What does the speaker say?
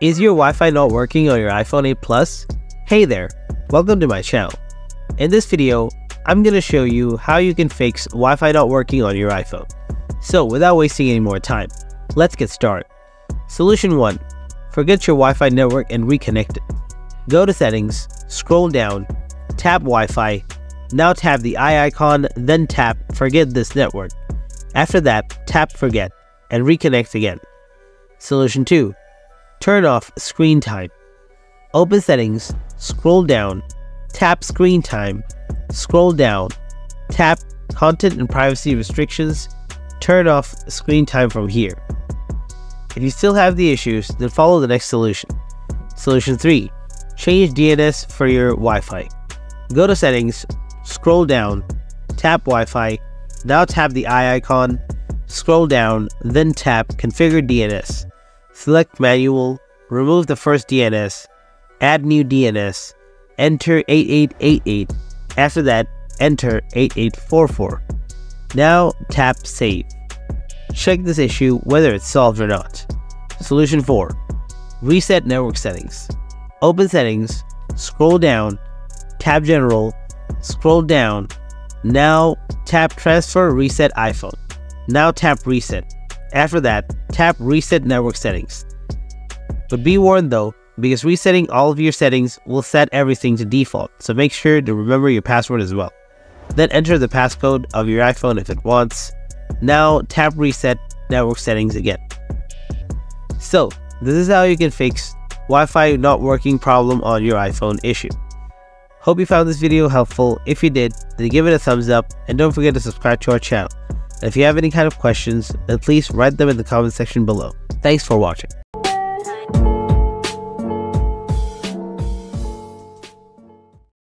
Is your Wi-Fi not working on your iPhone 8 Plus? Hey there, welcome to my channel. In this video, I'm going to show you how you can fix Wi-Fi not working on your iPhone. So without wasting any more time, let's get started. Solution 1. Forget your Wi-Fi network and reconnect it. Go to settings, scroll down, tap Wi-Fi, now tap the eye icon, then tap forget this network. After that, tap forget and reconnect again. Solution 2 Turn off screen time. Open settings, scroll down, tap screen time, scroll down, tap content and privacy restrictions, turn off screen time from here. If you still have the issues, then follow the next solution. Solution 3. Change DNS for your Wi-Fi. Go to settings, scroll down, tap Wi-Fi, now tap the eye icon, scroll down, then tap configure DNS select manual, remove the first DNS, add new DNS, enter 8888. After that, enter 8844. Now tap save. Check this issue whether it's solved or not. Solution 4. Reset network settings. Open settings, scroll down, tap general, scroll down. Now tap transfer reset iPhone. Now tap reset. After that, tap Reset Network Settings. But be warned though, because resetting all of your settings will set everything to default, so make sure to remember your password as well. Then enter the passcode of your iPhone if it wants. Now tap Reset Network Settings again. So, this is how you can fix Wi-Fi not working problem on your iPhone issue. Hope you found this video helpful. If you did, then give it a thumbs up and don't forget to subscribe to our channel. If you have any kind of questions, then please write them in the comment section below. Thanks for watching.